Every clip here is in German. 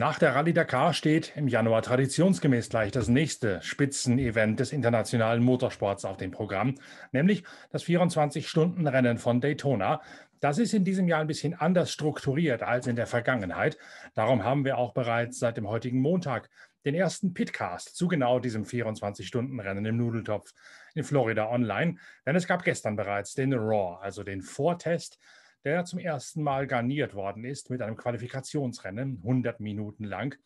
Nach der Rallye Dakar steht im Januar traditionsgemäß gleich das nächste Spitzenevent des internationalen Motorsports auf dem Programm, nämlich das 24-Stunden-Rennen von Daytona. Das ist in diesem Jahr ein bisschen anders strukturiert als in der Vergangenheit. Darum haben wir auch bereits seit dem heutigen Montag den ersten Pitcast zu genau diesem 24-Stunden-Rennen im Nudeltopf in Florida online. Denn es gab gestern bereits den Raw, also den Vortest der zum ersten Mal garniert worden ist mit einem Qualifikationsrennen, 100 Minuten lang.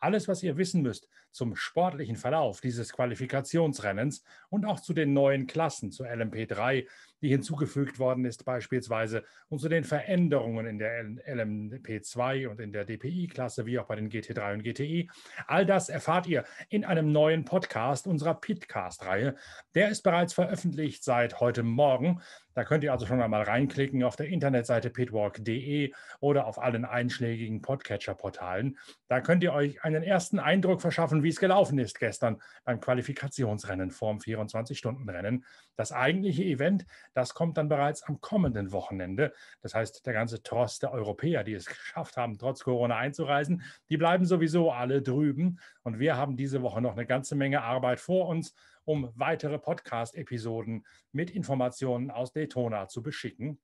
Alles, was ihr wissen müsst zum sportlichen Verlauf dieses Qualifikationsrennens und auch zu den neuen Klassen, zur LMP3, die hinzugefügt worden ist beispielsweise, und zu den Veränderungen in der LMP2 und in der DPI-Klasse, wie auch bei den GT3 und GTI. All das erfahrt ihr in einem neuen Podcast unserer Pitcast-Reihe. Der ist bereits veröffentlicht seit heute Morgen. Da könnt ihr also schon einmal reinklicken auf der Internetseite pitwalk.de oder auf allen einschlägigen Podcatcher-Portalen. Da könnt ihr euch einen ersten Eindruck verschaffen, wie es gelaufen ist gestern beim Qualifikationsrennen vorm 24-Stunden-Rennen. Das eigentliche Event, das kommt dann bereits am kommenden Wochenende. Das heißt, der ganze Trost der Europäer, die es geschafft haben, trotz Corona einzureisen, die bleiben sowieso alle drüben. Und wir haben diese Woche noch eine ganze Menge Arbeit vor uns um weitere Podcast-Episoden mit Informationen aus Daytona zu beschicken.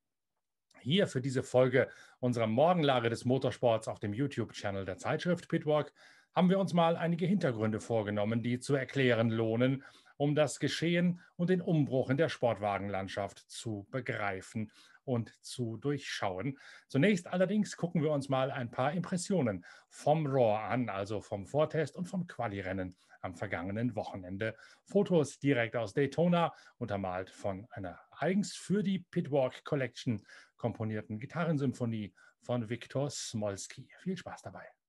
Hier für diese Folge unserer Morgenlage des Motorsports auf dem YouTube-Channel der Zeitschrift Pitwalk haben wir uns mal einige Hintergründe vorgenommen, die zu erklären lohnen, um das Geschehen und den Umbruch in der Sportwagenlandschaft zu begreifen und zu durchschauen. Zunächst allerdings gucken wir uns mal ein paar Impressionen vom Raw an, also vom Vortest und vom Quali-Rennen am vergangenen Wochenende. Fotos direkt aus Daytona, untermalt von einer eigens für die Pitwalk Collection komponierten Gitarrensymphonie von Viktor Smolski. Viel Spaß dabei.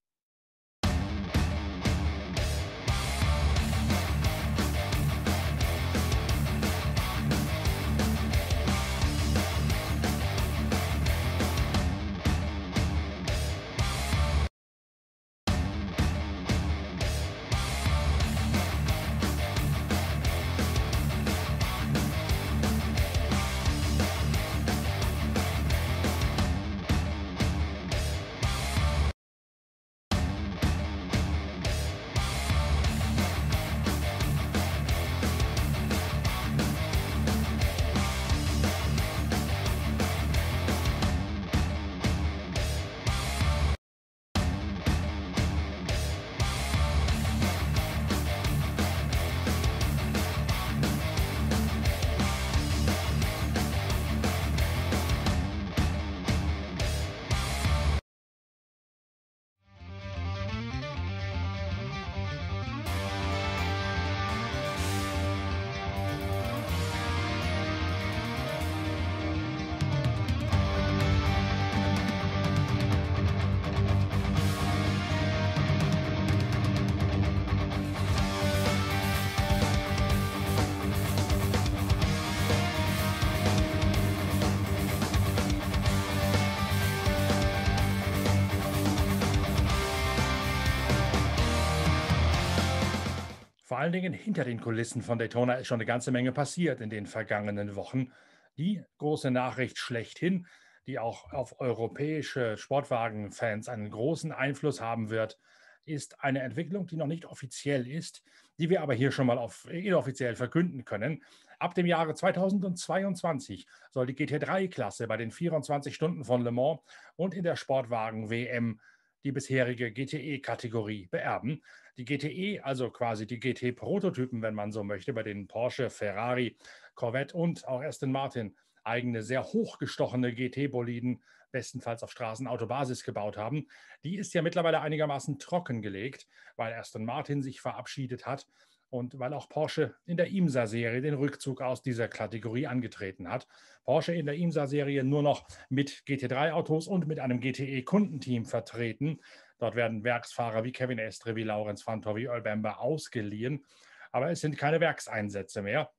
Vor allen Dingen hinter den Kulissen von Daytona ist schon eine ganze Menge passiert in den vergangenen Wochen. Die große Nachricht schlechthin, die auch auf europäische Sportwagenfans einen großen Einfluss haben wird, ist eine Entwicklung, die noch nicht offiziell ist, die wir aber hier schon mal auf, inoffiziell verkünden können. Ab dem Jahre 2022 soll die GT3-Klasse bei den 24 Stunden von Le Mans und in der Sportwagen-WM die bisherige GTE-Kategorie beerben. Die GTE, also quasi die GT-Prototypen, wenn man so möchte, bei denen Porsche, Ferrari, Corvette und auch Aston Martin eigene sehr hochgestochene GT-Boliden bestenfalls auf Straßenautobasis gebaut haben. Die ist ja mittlerweile einigermaßen trockengelegt, weil Aston Martin sich verabschiedet hat und weil auch Porsche in der IMSA-Serie den Rückzug aus dieser Kategorie angetreten hat. Porsche in der IMSA-Serie nur noch mit GT3-Autos und mit einem GTE-Kundenteam vertreten. Dort werden Werksfahrer wie Kevin Estre, wie Laurenz Fantor, wie Earl ausgeliehen. Aber es sind keine Werkseinsätze mehr.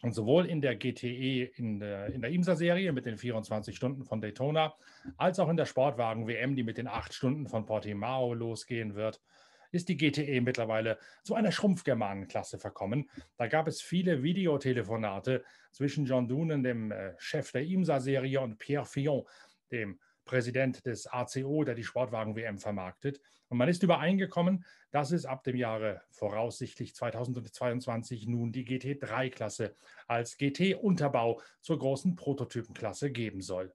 Und sowohl in der GTE, in der, in der IMSA-Serie mit den 24 Stunden von Daytona, als auch in der Sportwagen-WM, die mit den 8 Stunden von Portimao losgehen wird, ist die GTE mittlerweile zu einer Schrumpfgermanenklasse verkommen. Da gab es viele Videotelefonate zwischen John Doonan, dem äh, Chef der IMSA-Serie, und Pierre Fillon, dem Präsident des ACO, der die Sportwagen-WM vermarktet. Und man ist übereingekommen, dass es ab dem Jahre voraussichtlich 2022 nun die GT3-Klasse als GT-Unterbau zur großen Prototypenklasse geben soll.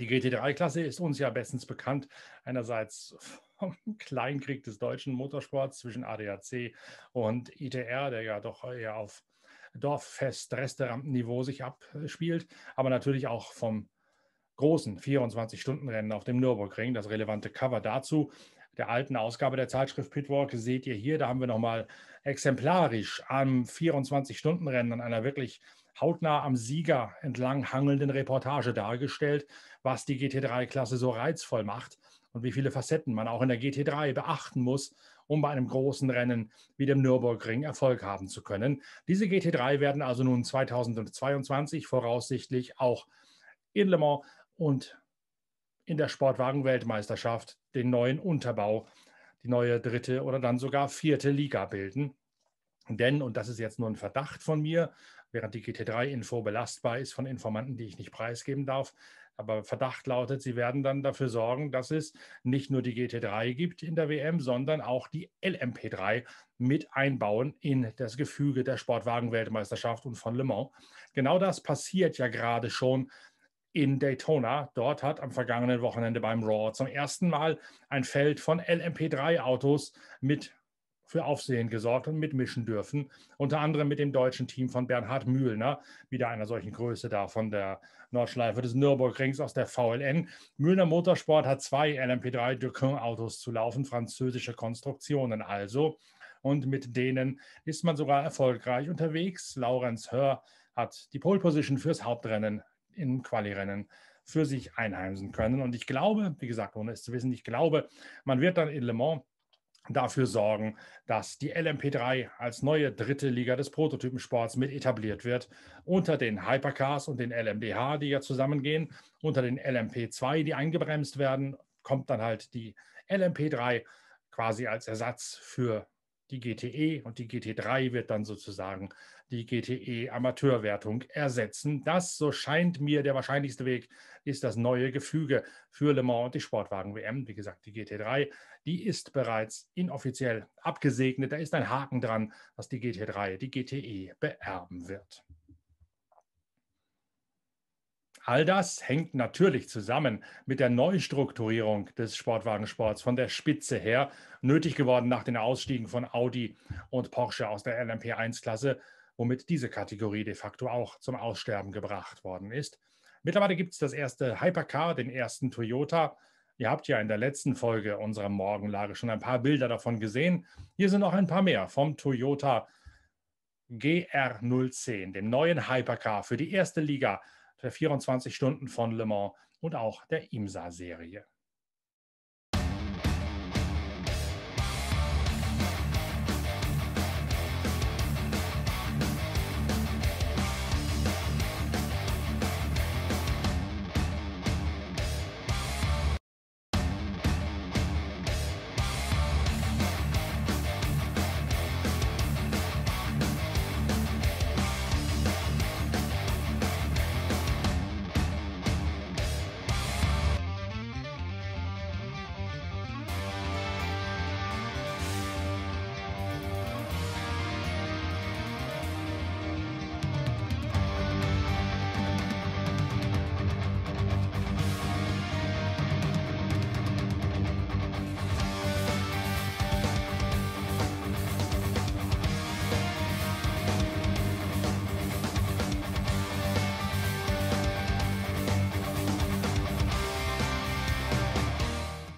Die GT3-Klasse ist uns ja bestens bekannt. Einerseits vom Kleinkrieg des deutschen Motorsports zwischen ADAC und ITR, der ja doch eher auf Dorffest, Restaurantniveau sich abspielt, aber natürlich auch vom großen 24-Stunden-Rennen auf dem Nürburgring. Das relevante Cover dazu der alten Ausgabe der Zeitschrift Pitwalk seht ihr hier, da haben wir nochmal exemplarisch am 24-Stunden-Rennen an einer wirklich hautnah am Sieger entlang hangelnden Reportage dargestellt, was die GT3-Klasse so reizvoll macht und wie viele Facetten man auch in der GT3 beachten muss, um bei einem großen Rennen wie dem Nürburgring Erfolg haben zu können. Diese GT3 werden also nun 2022 voraussichtlich auch in Le Mans und in der Sportwagen-Weltmeisterschaft den neuen Unterbau, die neue dritte oder dann sogar vierte Liga bilden. Denn, und das ist jetzt nur ein Verdacht von mir, während die GT3-Info belastbar ist von Informanten, die ich nicht preisgeben darf, aber Verdacht lautet, sie werden dann dafür sorgen, dass es nicht nur die GT3 gibt in der WM, sondern auch die LMP3 mit einbauen in das Gefüge der Sportwagen-Weltmeisterschaft und von Le Mans. Genau das passiert ja gerade schon in Daytona. Dort hat am vergangenen Wochenende beim Raw zum ersten Mal ein Feld von LMP3-Autos mit für Aufsehen gesorgt und mitmischen dürfen. Unter anderem mit dem deutschen Team von Bernhard Mühlner, wieder einer solchen Größe da von der Nordschleife des Nürburgrings aus der VLN. Mühlner Motorsport hat zwei LMP3 Duquin-Autos zu laufen, französische Konstruktionen also. Und mit denen ist man sogar erfolgreich unterwegs. Laurenz Hör hat die Pole Position fürs Hauptrennen im Quali-Rennen für sich einheimsen können. Und ich glaube, wie gesagt, ohne es zu wissen, ich glaube, man wird dann in Le Mans dafür sorgen, dass die LMP3 als neue dritte Liga des Prototypensports mit etabliert wird, unter den Hypercars und den LMDH, die ja zusammengehen, unter den LMP2, die eingebremst werden, kommt dann halt die LMP3 quasi als Ersatz für die GTE und die GT3 wird dann sozusagen die GTE Amateurwertung ersetzen. Das, so scheint mir der wahrscheinlichste Weg, ist das neue Gefüge für Le Mans und die Sportwagen WM. Wie gesagt, die GT3, die ist bereits inoffiziell abgesegnet. Da ist ein Haken dran, dass die GT3 die GTE beerben wird. All das hängt natürlich zusammen mit der Neustrukturierung des Sportwagensports von der Spitze her, nötig geworden nach den Ausstiegen von Audi und Porsche aus der LMP1-Klasse, womit diese Kategorie de facto auch zum Aussterben gebracht worden ist. Mittlerweile gibt es das erste Hypercar, den ersten Toyota. Ihr habt ja in der letzten Folge unserer Morgenlage schon ein paar Bilder davon gesehen. Hier sind noch ein paar mehr vom Toyota GR010, dem neuen Hypercar für die erste Liga der 24 Stunden von Le Mans und auch der IMSA-Serie.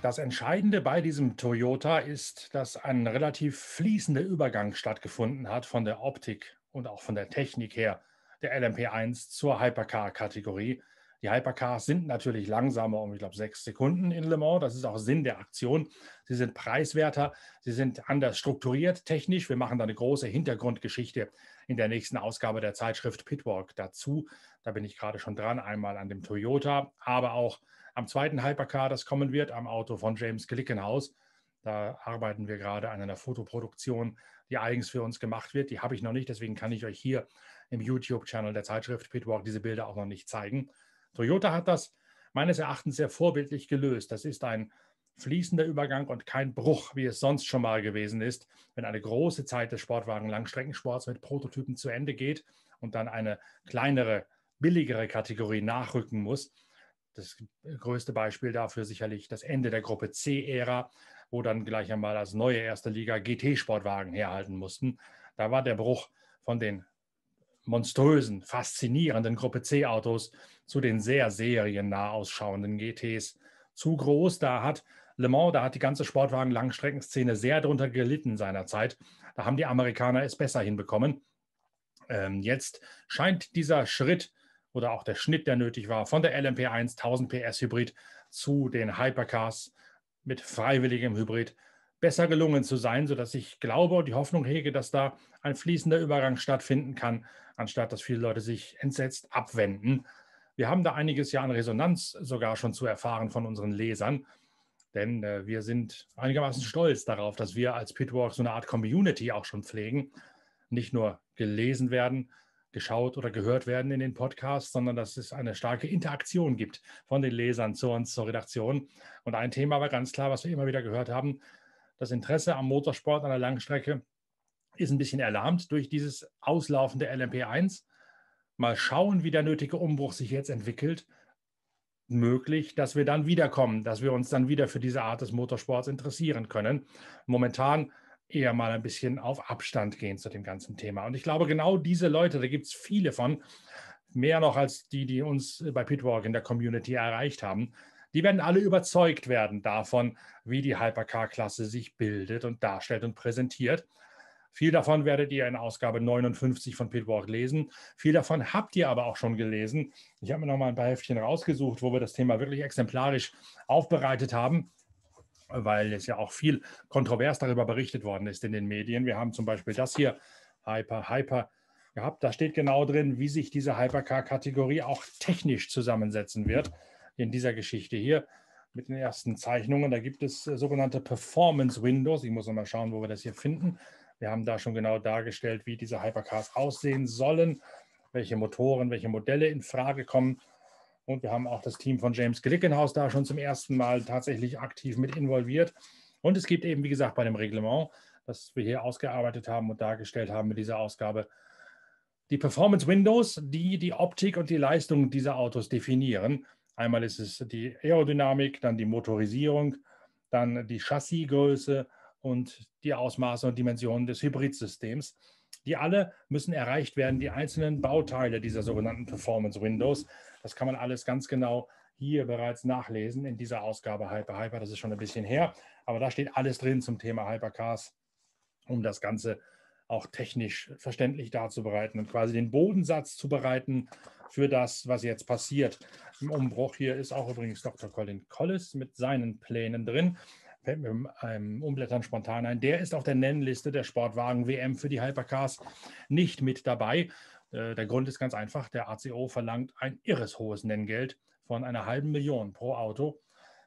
Das Entscheidende bei diesem Toyota ist, dass ein relativ fließender Übergang stattgefunden hat von der Optik und auch von der Technik her der LMP1 zur Hypercar-Kategorie. Die Hypercars sind natürlich langsamer um, ich glaube, sechs Sekunden in Le Mans. Das ist auch Sinn der Aktion. Sie sind preiswerter, sie sind anders strukturiert technisch. Wir machen da eine große Hintergrundgeschichte in der nächsten Ausgabe der Zeitschrift Pitwalk dazu. Da bin ich gerade schon dran, einmal an dem Toyota, aber auch am zweiten Hypercar, das kommen wird, am Auto von James Glickenhaus. Da arbeiten wir gerade an einer Fotoproduktion, die eigens für uns gemacht wird. Die habe ich noch nicht, deswegen kann ich euch hier im YouTube-Channel der Zeitschrift Pitwalk diese Bilder auch noch nicht zeigen. Toyota hat das meines Erachtens sehr vorbildlich gelöst. Das ist ein fließender Übergang und kein Bruch, wie es sonst schon mal gewesen ist, wenn eine große Zeit des Sportwagen-Langstreckensports mit Prototypen zu Ende geht und dann eine kleinere, billigere Kategorie nachrücken muss. Das größte Beispiel dafür sicherlich das Ende der Gruppe C-Ära, wo dann gleich einmal als neue erste Liga GT-Sportwagen herhalten mussten. Da war der Bruch von den monströsen, faszinierenden Gruppe C-Autos zu den sehr seriennah ausschauenden GTs zu groß. Da hat Le Mans, da hat die ganze Sportwagen-Langstreckenszene sehr darunter gelitten seinerzeit. Da haben die Amerikaner es besser hinbekommen. Ähm, jetzt scheint dieser Schritt oder auch der Schnitt, der nötig war, von der LMP1 1000 PS Hybrid zu den Hypercars mit freiwilligem Hybrid besser gelungen zu sein, sodass ich glaube und die Hoffnung hege, dass da ein fließender Übergang stattfinden kann, anstatt dass viele Leute sich entsetzt abwenden. Wir haben da einiges ja an Resonanz sogar schon zu erfahren von unseren Lesern, denn äh, wir sind einigermaßen stolz darauf, dass wir als Pitwalk so eine Art Community auch schon pflegen, nicht nur gelesen werden, geschaut oder gehört werden in den Podcasts, sondern dass es eine starke Interaktion gibt von den Lesern zu uns zur Redaktion. Und ein Thema war ganz klar, was wir immer wieder gehört haben, das Interesse am Motorsport an der Langstrecke ist ein bisschen erlahmt durch dieses Auslaufen der LMP1. Mal schauen, wie der nötige Umbruch sich jetzt entwickelt. Möglich, dass wir dann wiederkommen, dass wir uns dann wieder für diese Art des Motorsports interessieren können. Momentan eher mal ein bisschen auf Abstand gehen zu dem ganzen Thema. Und ich glaube, genau diese Leute, da gibt es viele von, mehr noch als die, die uns bei Pitwalk in der Community erreicht haben, die werden alle überzeugt werden davon, wie die Hypercar-Klasse sich bildet und darstellt und präsentiert. Viel davon werdet ihr in Ausgabe 59 von Pitwalk lesen. Viel davon habt ihr aber auch schon gelesen. Ich habe mir noch mal ein paar Heftchen rausgesucht, wo wir das Thema wirklich exemplarisch aufbereitet haben, weil es ja auch viel kontrovers darüber berichtet worden ist in den Medien. Wir haben zum Beispiel das hier, Hyper, Hyper, gehabt. Da steht genau drin, wie sich diese Hypercar-Kategorie auch technisch zusammensetzen wird in dieser Geschichte hier mit den ersten Zeichnungen. Da gibt es äh, sogenannte Performance Windows. Ich muss noch mal schauen, wo wir das hier finden. Wir haben da schon genau dargestellt, wie diese Hypercars aussehen sollen, welche Motoren, welche Modelle in Frage kommen. Und wir haben auch das Team von James Glickenhaus da schon zum ersten Mal tatsächlich aktiv mit involviert. Und es gibt eben, wie gesagt, bei dem Reglement, das wir hier ausgearbeitet haben und dargestellt haben mit dieser Ausgabe, die Performance Windows, die die Optik und die Leistung dieser Autos definieren. Einmal ist es die Aerodynamik, dann die Motorisierung, dann die Chassisgröße und die Ausmaße und Dimensionen des Hybridsystems. Die alle müssen erreicht werden, die einzelnen Bauteile dieser sogenannten Performance Windows. Das kann man alles ganz genau hier bereits nachlesen in dieser Ausgabe Hyper Hyper. Das ist schon ein bisschen her, aber da steht alles drin zum Thema Hypercars, um das Ganze auch technisch verständlich darzubereiten und quasi den Bodensatz zu bereiten für das, was jetzt passiert. Im Umbruch hier ist auch übrigens Dr. Colin Collis mit seinen Plänen drin. Fällt mir beim Umblättern spontan ein. Der ist auf der Nennliste der Sportwagen-WM für die Hypercars nicht mit dabei. Äh, der Grund ist ganz einfach. Der ACO verlangt ein irres hohes Nenngeld von einer halben Million pro Auto.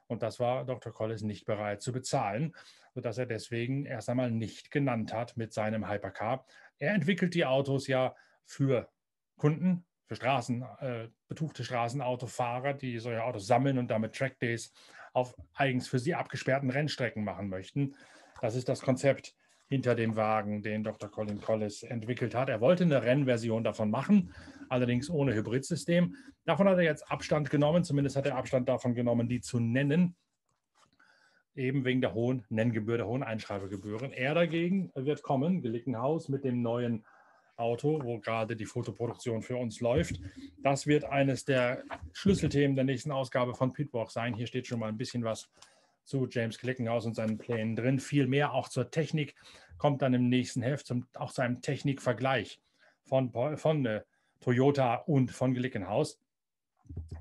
Und das war Dr. Collis nicht bereit zu bezahlen, sodass er deswegen erst einmal nicht genannt hat mit seinem Hypercar. Er entwickelt die Autos ja für Kunden, für Straßen, äh, betuchte Straßenautofahrer, die solche Autos sammeln und damit Trackdays auf eigens für sie abgesperrten Rennstrecken machen möchten. Das ist das Konzept hinter dem Wagen, den Dr. Colin Collis entwickelt hat. Er wollte eine Rennversion davon machen, allerdings ohne Hybridsystem. Davon hat er jetzt Abstand genommen, zumindest hat er Abstand davon genommen, die zu nennen, eben wegen der hohen Nenngebühr, der hohen Einschreibegebühren. Er dagegen wird kommen, Gelickenhaus, mit dem neuen Auto, wo gerade die Fotoproduktion für uns läuft. Das wird eines der Schlüsselthemen der nächsten Ausgabe von Pitwalk sein. Hier steht schon mal ein bisschen was zu James Klickenhaus und seinen Plänen drin. Viel mehr auch zur Technik kommt dann im nächsten Heft, zum, auch zu einem Technikvergleich von, von äh, Toyota und von Glickenhaus.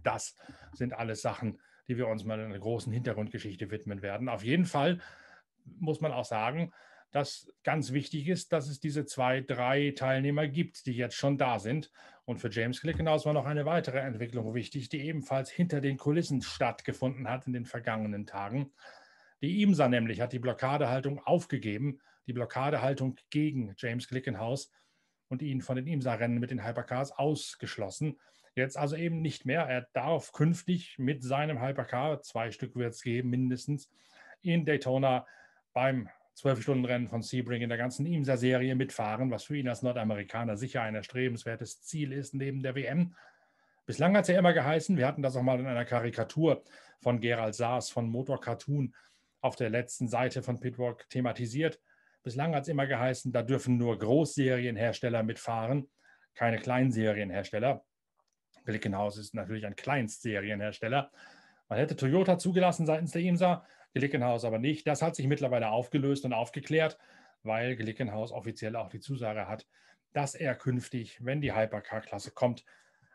Das sind alles Sachen, die wir uns mal in einer großen Hintergrundgeschichte widmen werden. Auf jeden Fall muss man auch sagen, dass ganz wichtig ist, dass es diese zwei, drei Teilnehmer gibt, die jetzt schon da sind. Und für James Glickenhaus war noch eine weitere Entwicklung wichtig, die ebenfalls hinter den Kulissen stattgefunden hat in den vergangenen Tagen. Die IMSA nämlich hat die Blockadehaltung aufgegeben, die Blockadehaltung gegen James Glickenhaus und ihn von den IMSA-Rennen mit den Hypercars ausgeschlossen. Jetzt also eben nicht mehr. Er darf künftig mit seinem Hypercar, zwei Stück wird es geben mindestens, in Daytona beim 12-Stunden-Rennen von Sebring in der ganzen IMSA-Serie mitfahren, was für ihn als Nordamerikaner sicher ein erstrebenswertes Ziel ist neben der WM. Bislang hat es ja immer geheißen, wir hatten das auch mal in einer Karikatur von Gerald Saas von Motor Cartoon auf der letzten Seite von Pitwalk thematisiert. Bislang hat es immer geheißen, da dürfen nur Großserienhersteller mitfahren, keine Kleinserienhersteller. Glickenhaus ist natürlich ein Kleinstserienhersteller. Man hätte Toyota zugelassen seitens der IMSA, Glickenhaus aber nicht. Das hat sich mittlerweile aufgelöst und aufgeklärt, weil Glickenhaus offiziell auch die Zusage hat, dass er künftig, wenn die Hypercar-Klasse kommt,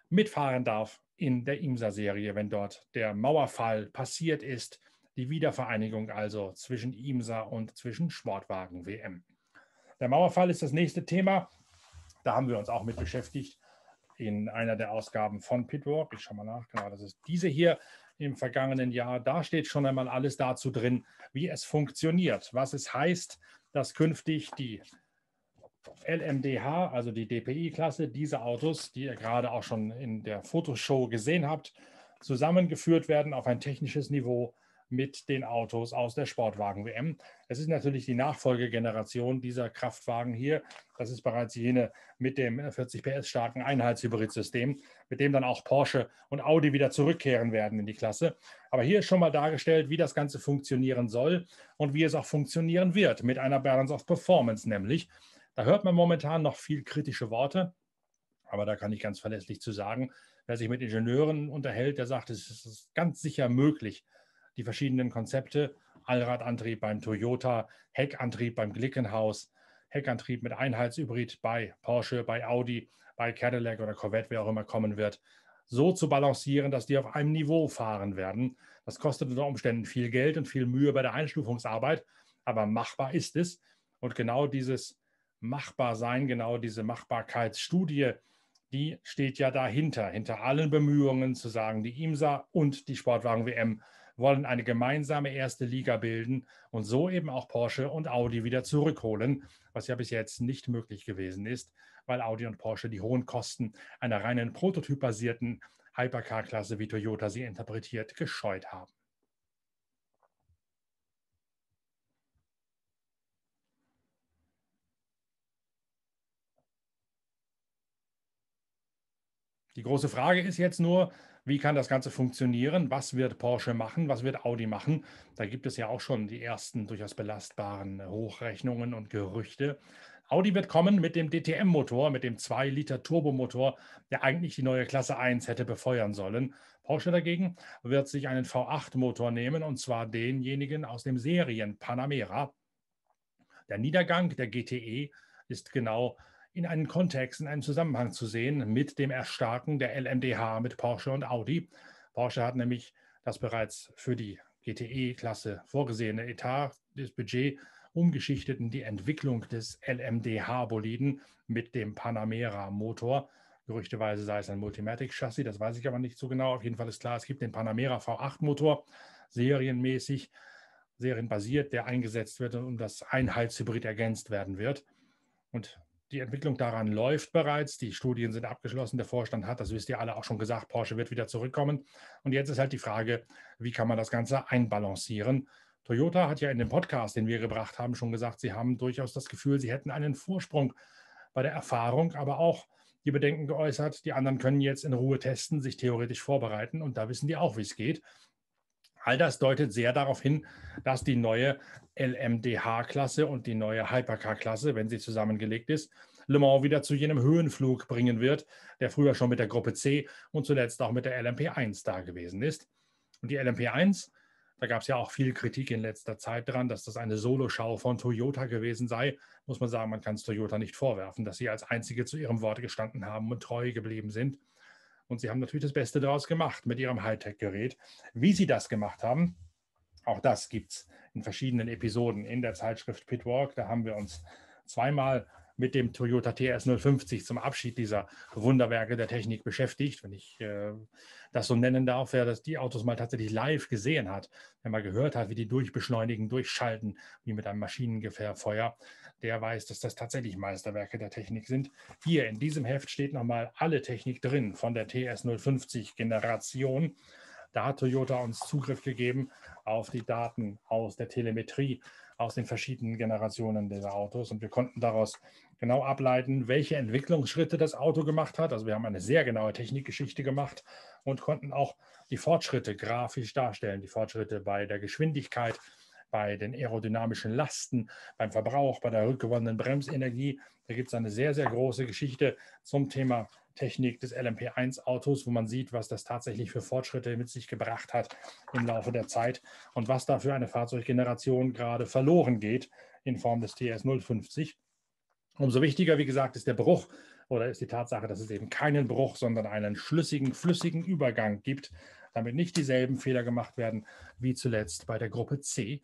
mitfahren darf in der IMSA-Serie, wenn dort der Mauerfall passiert ist, die Wiedervereinigung also zwischen IMSA und zwischen Sportwagen WM. Der Mauerfall ist das nächste Thema. Da haben wir uns auch mit beschäftigt in einer der Ausgaben von Pitwalk. Ich schaue mal nach, genau, das ist diese hier im vergangenen Jahr. Da steht schon einmal alles dazu drin, wie es funktioniert, was es heißt, dass künftig die LMDH, also die DPI-Klasse, diese Autos, die ihr gerade auch schon in der Fotoshow gesehen habt, zusammengeführt werden auf ein technisches Niveau mit den Autos aus der Sportwagen-WM. Es ist natürlich die Nachfolgegeneration dieser Kraftwagen hier. Das ist bereits jene mit dem 40 PS starken Einheitshybridsystem, mit dem dann auch Porsche und Audi wieder zurückkehren werden in die Klasse. Aber hier ist schon mal dargestellt, wie das Ganze funktionieren soll und wie es auch funktionieren wird mit einer Balance of Performance nämlich. Da hört man momentan noch viel kritische Worte, aber da kann ich ganz verlässlich zu sagen, wer sich mit Ingenieuren unterhält, der sagt, es ist ganz sicher möglich, die verschiedenen Konzepte, Allradantrieb beim Toyota, Heckantrieb beim Glickenhaus, Heckantrieb mit Einheitshybrid bei Porsche, bei Audi, bei Cadillac oder Corvette, wer auch immer kommen wird, so zu balancieren, dass die auf einem Niveau fahren werden. Das kostet unter Umständen viel Geld und viel Mühe bei der Einstufungsarbeit, aber machbar ist es. Und genau dieses Machbarsein, genau diese Machbarkeitsstudie, die steht ja dahinter, hinter allen Bemühungen zu sagen, die IMSA und die Sportwagen WM wollen eine gemeinsame erste Liga bilden und so eben auch Porsche und Audi wieder zurückholen, was ja bis jetzt nicht möglich gewesen ist, weil Audi und Porsche die hohen Kosten einer reinen prototypbasierten Hypercar-Klasse, wie Toyota sie interpretiert, gescheut haben. Die große Frage ist jetzt nur, wie kann das Ganze funktionieren? Was wird Porsche machen? Was wird Audi machen? Da gibt es ja auch schon die ersten durchaus belastbaren Hochrechnungen und Gerüchte. Audi wird kommen mit dem DTM-Motor, mit dem 2-Liter-Turbomotor, der eigentlich die neue Klasse 1 hätte befeuern sollen. Porsche dagegen wird sich einen V8-Motor nehmen, und zwar denjenigen aus dem Serien Panamera. Der Niedergang der GTE ist genau in einen Kontext, in einen Zusammenhang zu sehen mit dem Erstarken der LMDH mit Porsche und Audi. Porsche hat nämlich das bereits für die GTE-Klasse vorgesehene Etat, das Budget, umgeschichtet in die Entwicklung des LMDH-Boliden mit dem Panamera-Motor. Gerüchteweise sei es ein Multimatic-Chassis, das weiß ich aber nicht so genau. Auf jeden Fall ist klar, es gibt den Panamera V8-Motor, serienmäßig, serienbasiert, der eingesetzt wird und um das Einheitshybrid ergänzt werden wird. Und die Entwicklung daran läuft bereits. Die Studien sind abgeschlossen. Der Vorstand hat, das wisst ihr alle auch schon gesagt, Porsche wird wieder zurückkommen. Und jetzt ist halt die Frage, wie kann man das Ganze einbalancieren? Toyota hat ja in dem Podcast, den wir gebracht haben, schon gesagt, sie haben durchaus das Gefühl, sie hätten einen Vorsprung bei der Erfahrung, aber auch die Bedenken geäußert, die anderen können jetzt in Ruhe testen, sich theoretisch vorbereiten und da wissen die auch, wie es geht. All das deutet sehr darauf hin, dass die neue LMDH-Klasse und die neue Hypercar-Klasse, wenn sie zusammengelegt ist, Le Mans wieder zu jenem Höhenflug bringen wird, der früher schon mit der Gruppe C und zuletzt auch mit der LMP1 da gewesen ist. Und die LMP1, da gab es ja auch viel Kritik in letzter Zeit dran, dass das eine Soloschau von Toyota gewesen sei. Muss man sagen, man kann es Toyota nicht vorwerfen, dass sie als einzige zu ihrem Wort gestanden haben und treu geblieben sind. Und sie haben natürlich das Beste daraus gemacht mit ihrem Hightech-Gerät. Wie sie das gemacht haben, auch das gibt es in verschiedenen Episoden in der Zeitschrift Pitwalk. Da haben wir uns zweimal mit dem Toyota TS050 zum Abschied dieser Wunderwerke der Technik beschäftigt, wenn ich äh, das so nennen darf, wer das die Autos mal tatsächlich live gesehen hat, wenn man gehört hat, wie die durchbeschleunigen, durchschalten, wie mit einem Maschinengewehrfeuer, der weiß, dass das tatsächlich Meisterwerke der Technik sind. Hier in diesem Heft steht nochmal alle Technik drin von der TS050 Generation. Da hat Toyota uns Zugriff gegeben auf die Daten aus der Telemetrie, aus den verschiedenen Generationen dieser Autos. Und wir konnten daraus genau ableiten, welche Entwicklungsschritte das Auto gemacht hat. Also wir haben eine sehr genaue Technikgeschichte gemacht und konnten auch die Fortschritte grafisch darstellen. Die Fortschritte bei der Geschwindigkeit, bei den aerodynamischen Lasten, beim Verbrauch, bei der rückgewonnenen Bremsenergie. Da gibt es eine sehr, sehr große Geschichte zum Thema Technik des LMP1-Autos, wo man sieht, was das tatsächlich für Fortschritte mit sich gebracht hat im Laufe der Zeit und was da für eine Fahrzeuggeneration gerade verloren geht in Form des TS 050. Umso wichtiger, wie gesagt, ist der Bruch oder ist die Tatsache, dass es eben keinen Bruch, sondern einen schlüssigen, flüssigen Übergang gibt, damit nicht dieselben Fehler gemacht werden wie zuletzt bei der Gruppe C.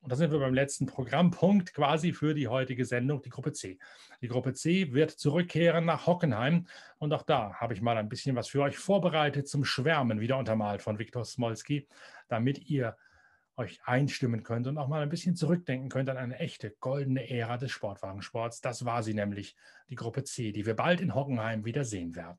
Und da sind wir beim letzten Programmpunkt quasi für die heutige Sendung, die Gruppe C. Die Gruppe C wird zurückkehren nach Hockenheim. Und auch da habe ich mal ein bisschen was für euch vorbereitet zum Schwärmen, wieder untermalt von Viktor Smolski, damit ihr euch einstimmen könnt und auch mal ein bisschen zurückdenken könnt an eine echte goldene Ära des Sportwagensports. Das war sie nämlich, die Gruppe C, die wir bald in Hockenheim wieder sehen werden.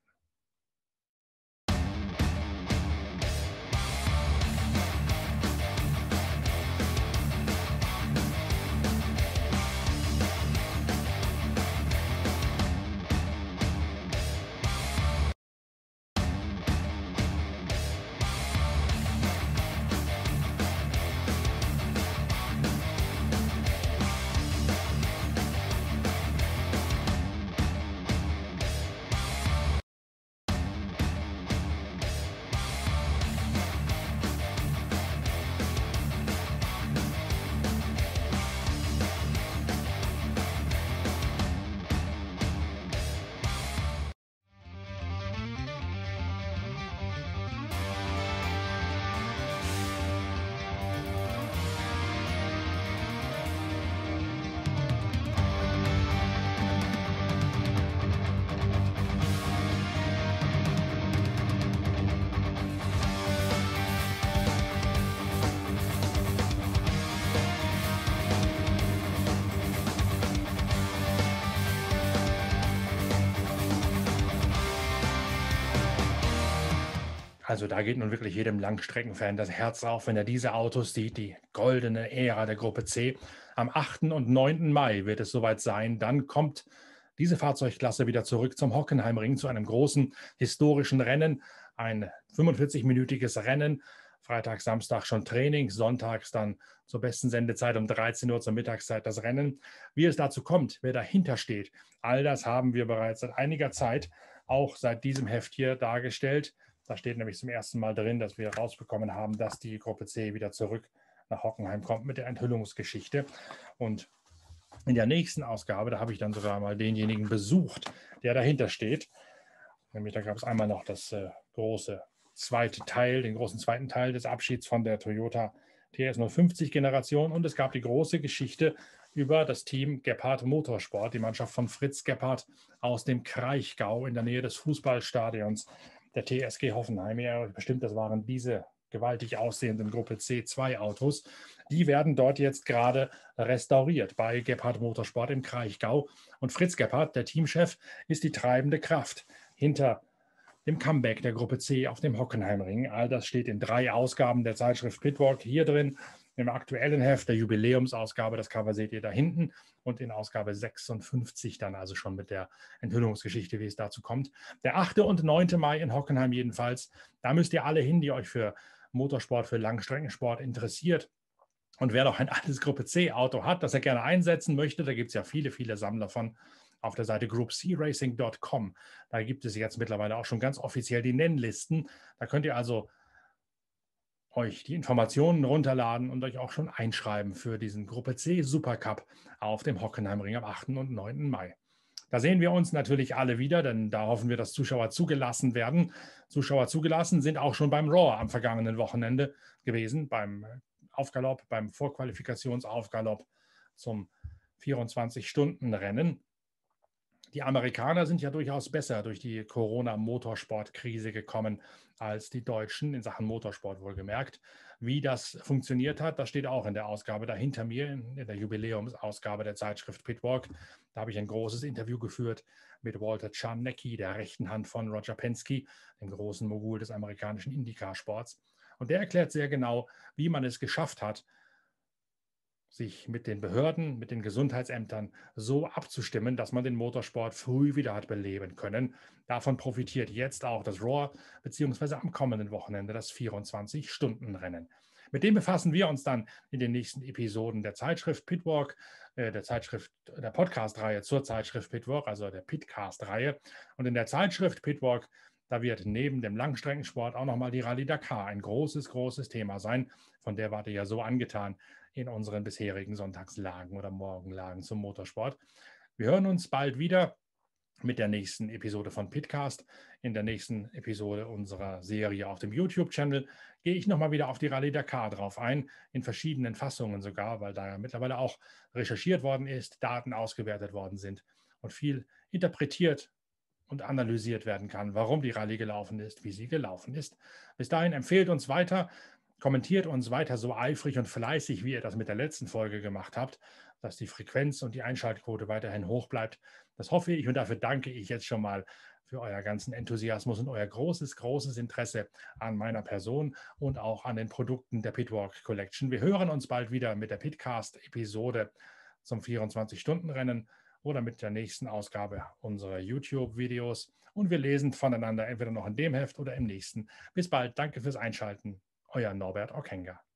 Also da geht nun wirklich jedem Langstreckenfan das Herz auf, wenn er diese Autos sieht, die goldene Ära der Gruppe C. Am 8. und 9. Mai wird es soweit sein. Dann kommt diese Fahrzeugklasse wieder zurück zum Hockenheimring, zu einem großen historischen Rennen. Ein 45-minütiges Rennen. Freitag, Samstag schon Training, sonntags dann zur besten Sendezeit um 13 Uhr zur Mittagszeit das Rennen. Wie es dazu kommt, wer dahinter steht, all das haben wir bereits seit einiger Zeit, auch seit diesem Heft hier dargestellt. Da steht nämlich zum ersten Mal drin, dass wir rausbekommen haben, dass die Gruppe C wieder zurück nach Hockenheim kommt mit der Enthüllungsgeschichte. Und in der nächsten Ausgabe, da habe ich dann sogar mal denjenigen besucht, der dahinter steht. Nämlich da gab es einmal noch das äh, große zweite Teil, den großen zweiten Teil des Abschieds von der Toyota TS 050 Generation und es gab die große Geschichte über das Team Gebhardt Motorsport, die Mannschaft von Fritz Gebhardt aus dem Kraichgau in der Nähe des Fußballstadions der TSG Hoffenheim. Ja, bestimmt, das waren diese gewaltig aussehenden Gruppe C2 Autos. Die werden dort jetzt gerade restauriert bei Gebhardt Motorsport im Kraichgau. Und Fritz Gebhardt, der Teamchef, ist die treibende Kraft hinter dem Comeback der Gruppe C auf dem Hockenheimring. All das steht in drei Ausgaben der Zeitschrift Pitwalk hier drin im aktuellen Heft der Jubiläumsausgabe, das Cover seht ihr da hinten und in Ausgabe 56 dann also schon mit der Enthüllungsgeschichte, wie es dazu kommt. Der 8. und 9. Mai in Hockenheim jedenfalls. Da müsst ihr alle hin, die euch für Motorsport, für Langstreckensport interessiert. Und wer noch ein altes Gruppe C-Auto hat, das er gerne einsetzen möchte, da gibt es ja viele, viele Sammler von auf der Seite groupcracing.com. Da gibt es jetzt mittlerweile auch schon ganz offiziell die Nennlisten. Da könnt ihr also euch die Informationen runterladen und euch auch schon einschreiben für diesen Gruppe C Supercup auf dem Hockenheimring am 8. und 9. Mai. Da sehen wir uns natürlich alle wieder, denn da hoffen wir, dass Zuschauer zugelassen werden. Zuschauer zugelassen sind auch schon beim Raw am vergangenen Wochenende gewesen, beim Aufgalopp, beim Vorqualifikationsaufgalopp zum 24-Stunden-Rennen. Die Amerikaner sind ja durchaus besser durch die Corona-Motorsport-Krise gekommen als die Deutschen, in Sachen Motorsport wohlgemerkt. Wie das funktioniert hat, das steht auch in der Ausgabe da hinter mir, in der Jubiläumsausgabe der Zeitschrift Pitwalk. Da habe ich ein großes Interview geführt mit Walter Czarnecki, der rechten Hand von Roger Penske, dem großen Mogul des amerikanischen IndyCar-Sports. Und der erklärt sehr genau, wie man es geschafft hat, sich mit den Behörden, mit den Gesundheitsämtern so abzustimmen, dass man den Motorsport früh wieder hat beleben können. Davon profitiert jetzt auch das RAW, beziehungsweise am kommenden Wochenende das 24-Stunden-Rennen. Mit dem befassen wir uns dann in den nächsten Episoden der Zeitschrift Pitwalk, äh, der Zeitschrift, der Podcast-Reihe zur Zeitschrift Pitwalk, also der Pitcast-Reihe. Und in der Zeitschrift Pitwalk, da wird neben dem Langstreckensport auch nochmal die Rallye Dakar ein großes, großes Thema sein. Von der wart ihr ja so angetan, in unseren bisherigen Sonntagslagen oder Morgenlagen zum Motorsport. Wir hören uns bald wieder mit der nächsten Episode von Pitcast. In der nächsten Episode unserer Serie auf dem YouTube-Channel gehe ich nochmal wieder auf die Rallye Dakar drauf ein, in verschiedenen Fassungen sogar, weil da ja mittlerweile auch recherchiert worden ist, Daten ausgewertet worden sind und viel interpretiert und analysiert werden kann, warum die Rallye gelaufen ist, wie sie gelaufen ist. Bis dahin empfehlt uns weiter, Kommentiert uns weiter so eifrig und fleißig, wie ihr das mit der letzten Folge gemacht habt, dass die Frequenz und die Einschaltquote weiterhin hoch bleibt. Das hoffe ich und dafür danke ich jetzt schon mal für euer ganzen Enthusiasmus und euer großes, großes Interesse an meiner Person und auch an den Produkten der Pitwalk Collection. Wir hören uns bald wieder mit der Pitcast-Episode zum 24-Stunden-Rennen oder mit der nächsten Ausgabe unserer YouTube-Videos. Und wir lesen voneinander entweder noch in dem Heft oder im nächsten. Bis bald. Danke fürs Einschalten. Euer Norbert Okenga.